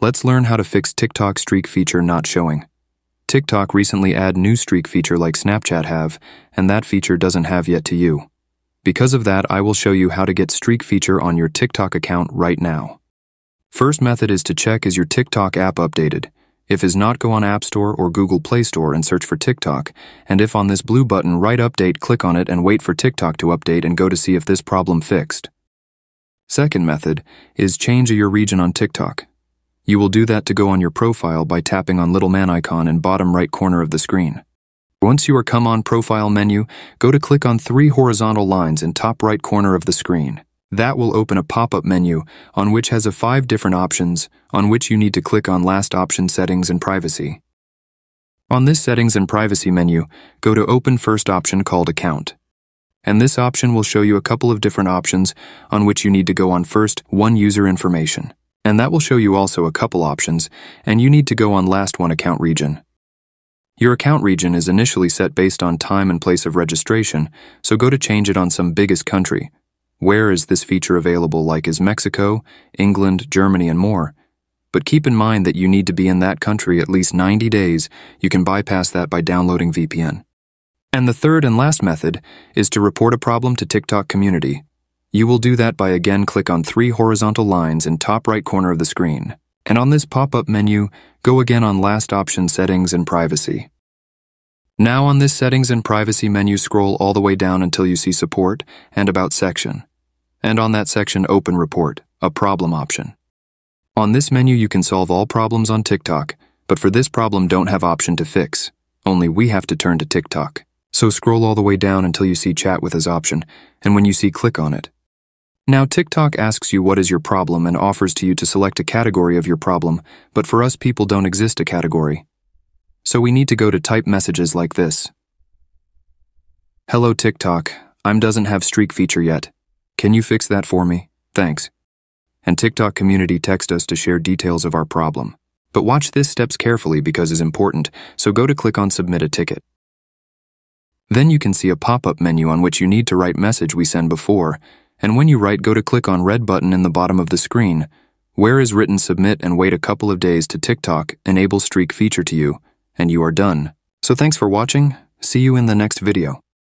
Let's learn how to fix TikTok streak feature not showing. TikTok recently add new streak feature like Snapchat have, and that feature doesn't have yet to you. Because of that, I will show you how to get streak feature on your TikTok account right now. First method is to check is your TikTok app updated. If is not, go on App Store or Google Play Store and search for TikTok, and if on this blue button, right update, click on it and wait for TikTok to update and go to see if this problem fixed. Second method is change your region on TikTok. You will do that to go on your profile by tapping on little man icon in bottom right corner of the screen. Once you are come on profile menu, go to click on three horizontal lines in top right corner of the screen. That will open a pop-up menu on which has a five different options on which you need to click on last option settings and privacy. On this settings and privacy menu, go to open first option called account. And this option will show you a couple of different options on which you need to go on first one user information. And that will show you also a couple options, and you need to go on last one account region. Your account region is initially set based on time and place of registration, so go to change it on some biggest country. Where is this feature available like is Mexico, England, Germany, and more? But keep in mind that you need to be in that country at least 90 days. You can bypass that by downloading VPN. And the third and last method is to report a problem to TikTok community. You will do that by again click on three horizontal lines in top right corner of the screen. And on this pop-up menu, go again on last option settings and privacy. Now on this settings and privacy menu scroll all the way down until you see support and about section. And on that section open report, a problem option. On this menu you can solve all problems on TikTok, but for this problem don't have option to fix. Only we have to turn to TikTok. So scroll all the way down until you see chat with as option, and when you see click on it. Now, TikTok asks you what is your problem and offers to you to select a category of your problem, but for us people don't exist a category. So we need to go to type messages like this. Hello TikTok, I'm doesn't have streak feature yet. Can you fix that for me? Thanks. And TikTok community text us to share details of our problem. But watch this steps carefully because is important, so go to click on submit a ticket. Then you can see a pop-up menu on which you need to write message we send before, and when you write, go to click on red button in the bottom of the screen. Where is written submit and wait a couple of days to TikTok enable streak feature to you, and you are done. So thanks for watching. See you in the next video.